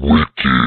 Wiki.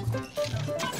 よし!